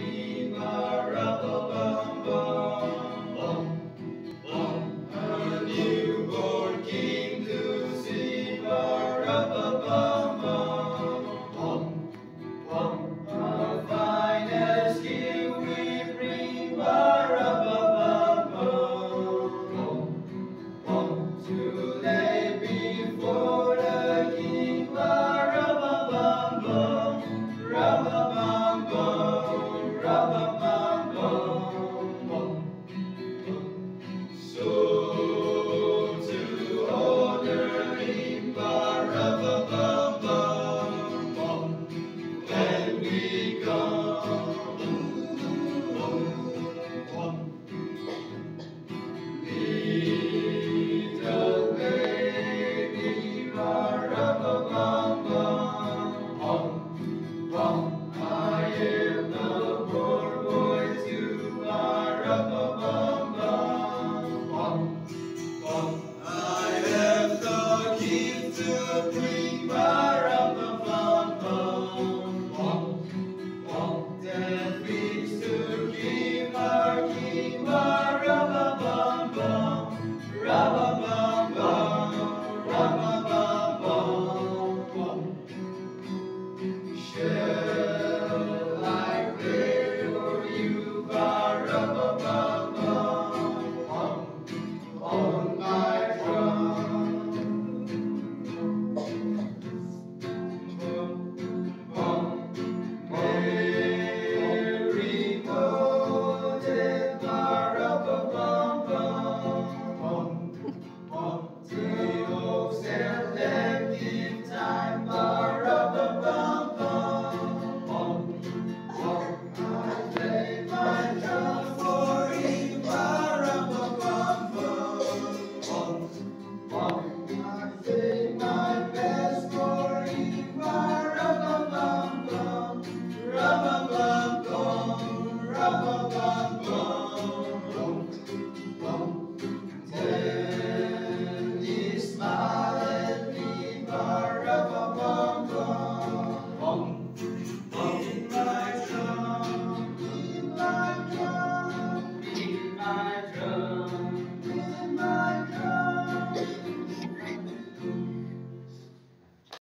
Bima rubber, rubber,